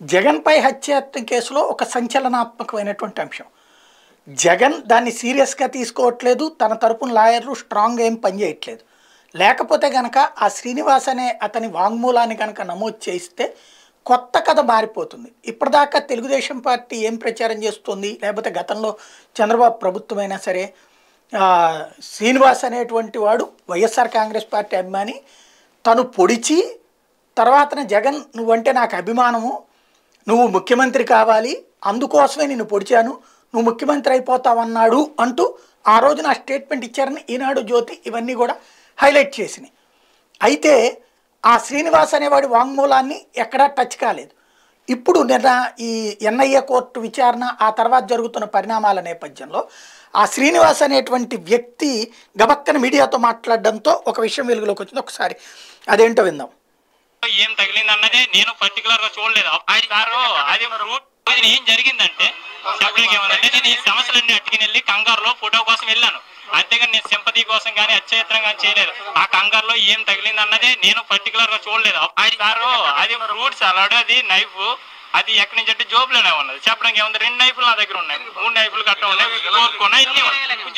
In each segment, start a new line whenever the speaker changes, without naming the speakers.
జగన్పై హత్యాయత్నం కేసులో ఒక సంచలనాత్మకమైనటువంటి అంశం. జగన్ దాన్ని సీరియస్గా తీసుకోవట్లేదు తన తరపున లాయర్లు స్ట్రాంగ్ ఏం పనిచేయట్లేదు లేకపోతే గనక ఆ శ్రీనివాస్ అనే అతని వాంగ్మూలాన్ని కనుక నమోదు చేయిస్తే కొత్త కథ మారిపోతుంది. ఇప్పటిదాకా తెలుగుదేశం పార్టీ ఏం ప్రచారం చేస్తుంది లేకపోతే గతంలో చంద్రబాబు ప్రభుత్వమైనా సరే శ్రీనివాస్ అనేటువంటి వాడు వైఎస్ఆర్ కాంగ్రెస్ పార్టీ అభిమాని తను పొడిచి తర్వాతన జగన్ నువ్వంటే నాకు అభిమానము నువ్వు ముఖ్యమంత్రి కావాలి అందుకోసమే నిన్ను పొడిచాను నువ్వు ముఖ్యమంత్రి అయిపోతావన్నాడు అంటూ ఆ రోజున ఆ స్టేట్మెంట్ ఇచ్చారని ఈనాడు జ్యోతి ఇవన్నీ కూడా హైలైట్ చేసినాయి. అయితే ఆ శ్రీనివాస్ అనేవాడి వాంగ్మూలాన్ని ఎక్కడా టచ్ కాలేదు. ఇప్పుడు నిన్న ఈ ఎన్ఐఏ కోర్టు విచారణ ఆ తర్వాత జరుగుతున్న పరిణామాల నేపథ్యంలో ఆ శ్రీనివాస్ అనేటువంటి వ్యక్తి గబక్కన మీడియాతో మాట్లాడడంతో ఒక విషయం వెలుగులోకి వచ్చింది. ఒకసారి అదేంటో విందాం.
ఏం తగిలింది అన్నది నేను పర్టికులర్గా చూడలేదు. అది సారు అది రూట్ ఏం జరిగిందంటే చెప్పడానికి ఏమందంటే నేను ఈ సమస్యలన్నీ అట్టుకుని వెళ్ళి కంగారులో ఫోటో కోసం వెళ్ళాను. అంతేగాని నేను సింపతి కోసం కానీ అత్యయత్నం కానీ చేయలేదు. ఆ కంగారులో ఏం తగిలింది అన్నది నేను పర్టికులర్గా చూడలేదు. అది సారు అది రూట్స్ అలాడు అది నైఫ్ అది ఎక్కడి నుంచి అంటే జోబులోనే ఉన్నది. చెప్పడానికి ఏముంది? రెండు నైఫ్లు నా దగ్గర ఉన్నాయి. మూడు నైఫ్లు కట్ట ఉన్నాయి. కోరుకున్నా ఇన్ని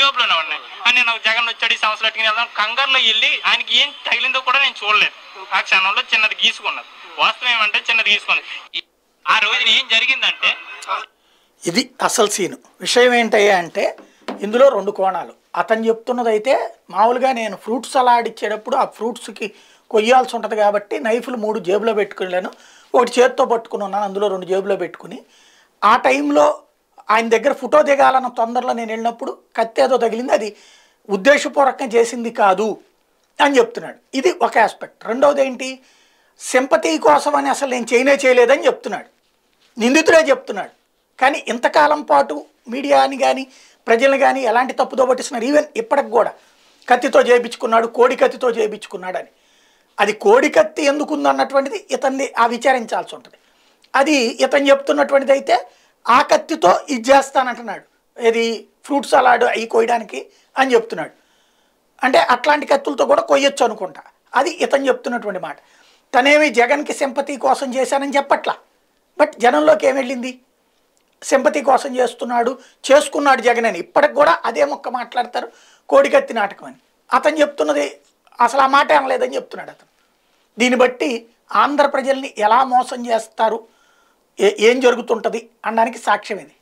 జోబులోనే ఉన్నాయి అని నేను జగన్ వచ్చాడు ఈ సంవత్సరం అట్టుకుని వెళ్దాం. కంగారులో వెళ్ళి ఆయనకి ఏం తగిలిందో కూడా నేను చూడలేదు. ఆ క్షణంలో చిన్నది గీసుకున్నది. వాస్తవం ఏమంటే చిన్నది గీసుకున్నది. ఆ రోజున ఏం జరిగిందంటే
ఇది అసలు సీను. విషయం ఏంటయ్యా అంటే ఇందులో రెండు కోణాలు. అతను చెప్తున్నది అయితే మామూలుగా నేను ఫ్రూట్స్ సలాడ్ ఇచ్చేటప్పుడు ఆ ఫ్రూట్స్కి కొయ్యాల్సి ఉంటుంది కాబట్టి నైఫ్లు మూడు జేబులో పెట్టుకున్నాను ఒకటి చేత్తో పట్టుకుని ఉన్నాను అందులో రెండు జేబులో పెట్టుకుని. ఆ టైంలో ఆయన దగ్గర ఫోటో దిగాలన్న తొందరలో నేను వెళ్ళినప్పుడు కత్తి ఏదో తగిలింది అది ఉద్దేశపూర్వకంగా చేసింది కాదు అని చెప్తున్నాడు. ఇది ఒక ఆస్పెక్ట్ రెండవది ఏంటి? సింపతి కోసం అని అసలు నేను చేయనే చేయలేదని చెప్తున్నాడు. నిందితుడే చెప్తున్నాడు. కానీ ఇంతకాలం పాటు మీడియాని కానీ ప్రజల్ని కానీ ఎలాంటి తప్పుదో పట్టిస్తున్నారు. ఈవెన్ ఇప్పటికి కూడా కత్తితో చేయించుకున్నాడు కోడి కత్తితో చేయించుకున్నాడు అని. అది కోడి కత్తి ఎందుకు ఉందన్నటువంటిది ఇతన్ని ఆ విచారించాల్సి ఉంటుంది. అది ఇతను చెప్తున్నటువంటిది అయితే ఆ కత్తితో ఇది చేస్తానంటున్నాడు. ఇది ఫ్రూట్ సలాడ్ అవి కోయడానికి అని చెప్తున్నాడు. అంటే అట్లాంటి కత్తులతో కూడా కొయ్యొచ్చు అనుకుంటా. అది ఇతను చెప్తున్నటువంటి మాట. తనేమి జగన్కి సింపతి కోసం చేశానని చెప్పట్లా? బట్ జనంలోకి ఏం వెళ్ళింది? సింపతి కోసం చేస్తున్నాడు చేసుకున్నాడు జగన్ అని. ఇప్పటికి కూడా అదే మొక్క మాట్లాడతారు కోడికత్తి నాటకం అని. అతను చెప్తున్నది అసలు ఆ మాట అనలేదని చెప్తున్నాడు అతను. దీన్ని బట్టి ఆంధ్ర ప్రజల్ని ఎలా మోసం చేస్తారు? ఏం జరుగుతుంటుంది అనడానికి సాక్ష్యం ఇది